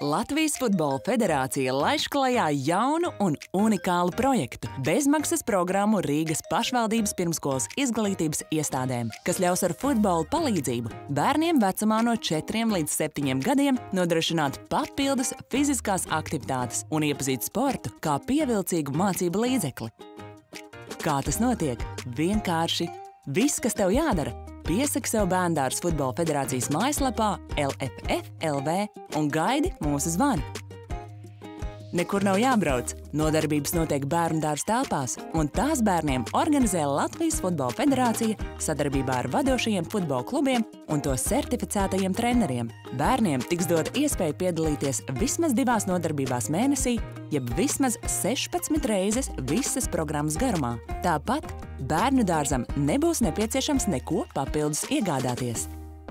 Latvijas Futbola Federācija laiž klajā jaunu un unikālu projektu - bezmaksas programmu Rīgas pašvaldības pirmskolas izglītības iestādēm, kas ļaus ar futbola palīdzību bērniem vecumā no 4 līdz 7 gadiem nodrošināt papildus fiziskās aktivitātes un iepazīt sportu kā pievilcīgu mācību līdzekli. Kā tas notiek? Vienkārši viss, kas tev jādara, Piesaki sev bērndārs Futbola federācijas mājaslapā LFF.LV un gaidi mūsu zvanu. Nekur nav jābrauc. Nodarbības notiek bērnu dārza telpās, un tās bērniem organizē Latvijas Futbola Federācija sadarbībā ar vadošajiem futbola klubiem un to certificētajiem treneriem. Bērniem tiks dot iespēja piedalīties vismaz divās nodarbībās mēnesī, jeb vismaz 16 reizes visas programmas garumā. Tāpat bērnu dārzam nebūs nepieciešams neko papildus iegādāties.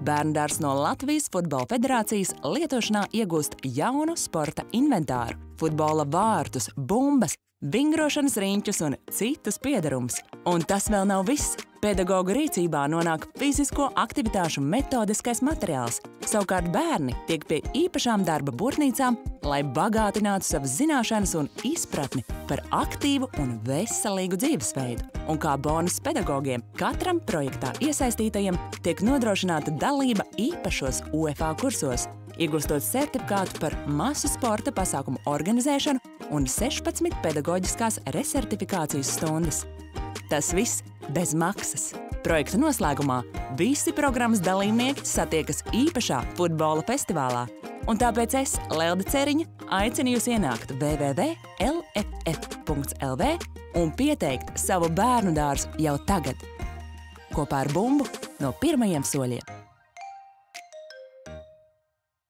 Bērndārs no Latvijas Futbola Federācijas lietošanā iegūst jaunu sporta inventāru, futbola vārtus, bumbas, vingrošanas riņķus un citus piedarumus. Un tas vēl nav viss. Pedagoģa rīcībā nonāk fizisko aktivitāšu metodiskais materiāls. Savukārt bērni tiek pie īpašām darba būrnīcām, lai bagātinātu savas zināšanas un izpratni par aktīvu un veselīgu dzīvesveidu. Un kā bonus pedagogiem, katram projektā iesaistītajam tiek nodrošināta dalība īpašos UEFA kursos, iegūstot certifikātu par masu sporta pasākumu organizēšanu un 16 pedagoģiskās resertifikācijas stundas. Tas viss bez maksas. Projekta noslēgumā visi programmas dalībnieki satiekas īpašā futbola festivālā. Un tāpēc es, Lelde Ceriņa, aicinu jūs ienākt www.lff.lv un pieteikt savu bērnu dārzu jau tagad. Kopā ar bumbu no pirmajiem soļiem.